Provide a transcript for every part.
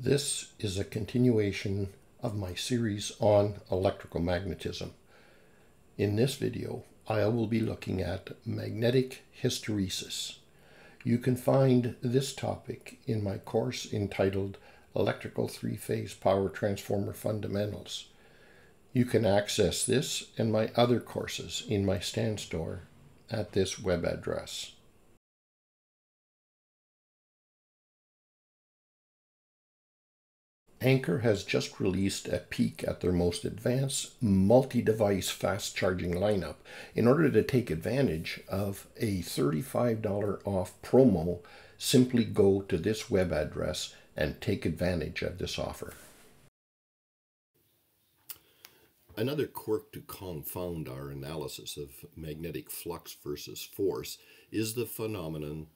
This is a continuation of my series on electromagnetism. In this video, I will be looking at magnetic hysteresis. You can find this topic in my course entitled Electrical Three-Phase Power Transformer Fundamentals. You can access this and my other courses in my Stan Store at this web address. Anker has just released a peek at their most advanced multi-device fast charging lineup. In order to take advantage of a $35 off promo, simply go to this web address and take advantage of this offer. Another quirk to confound our analysis of magnetic flux versus force is the phenomenon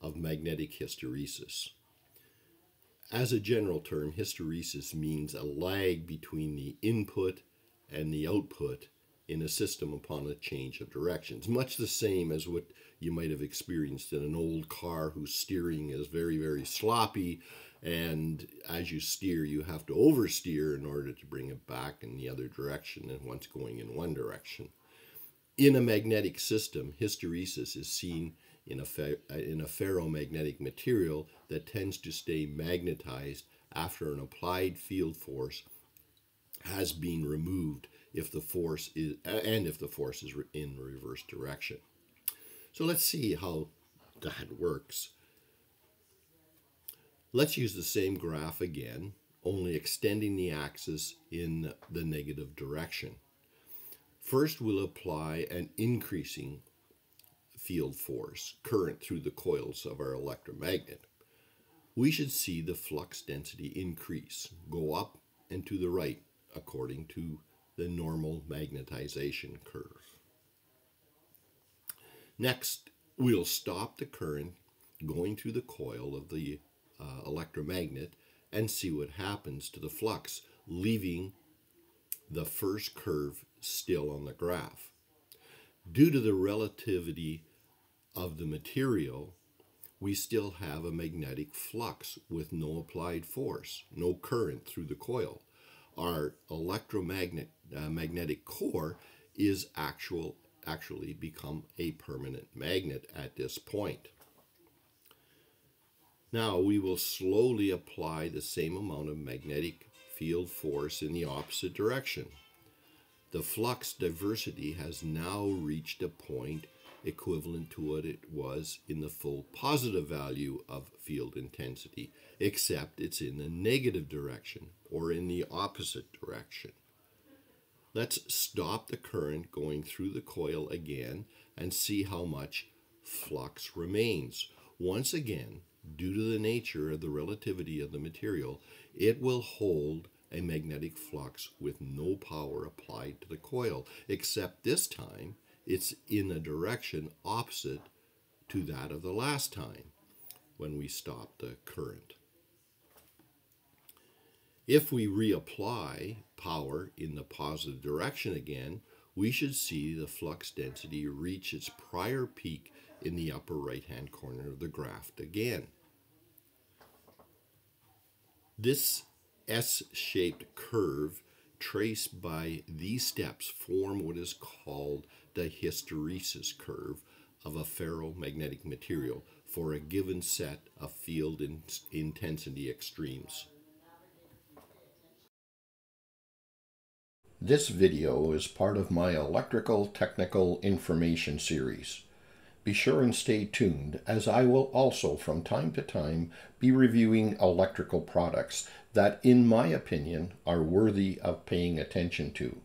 of magnetic hysteresis. As a general term, hysteresis means a lag between the input and the output in a system upon a change of directions. Much the same as what you might have experienced in an old car whose steering is very, very sloppy. And as you steer, you have to oversteer in order to bring it back in the other direction and once going in one direction. In a magnetic system, hysteresis is seen in a, in a ferromagnetic material that tends to stay magnetized after an applied field force has been removed if the force is and if the force is in reverse direction. So let's see how that works. Let's use the same graph again, only extending the axis in the negative direction. First, we'll apply an increasing field force, current through the coils of our electromagnet, we should see the flux density increase, go up and to the right according to the normal magnetization curve. Next, we'll stop the current going through the coil of the uh, electromagnet and see what happens to the flux, leaving the first curve still on the graph. Due to the relativity of the material, we still have a magnetic flux with no applied force, no current through the coil. Our electromagnetic uh, magnetic core is actual actually become a permanent magnet at this point. Now we will slowly apply the same amount of magnetic field force in the opposite direction. The flux density has now reached a point equivalent to what it was in the full positive value of field intensity, except it's in the negative direction or in the opposite direction. Let's stop the current going through the coil again and see how much flux remains. Once again, due to the nature of the retentivity of the material, it will hold a magnetic flux with no power applied to the coil, except this time it's in a direction opposite to that of the last time when we stopped the current. If we reapply power in the positive direction again, we should see the flux density reach its prior peak in the upper right hand corner of the graph again. This S-shaped curve traced by these steps form what is called the hysteresis curve of a ferromagnetic material for a given set of field in intensity extremes. This video is part of my Electrical Technical Information series. Be sure and stay tuned as I will also from time to time be reviewing electrical products that in my opinion are worthy of paying attention to.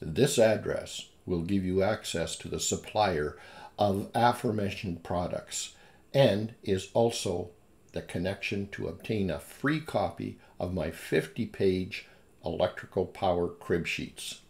This address will give you access to the supplier of aforementioned products and is also the connection to obtain a free copy of my 50 page electrical power crib sheets.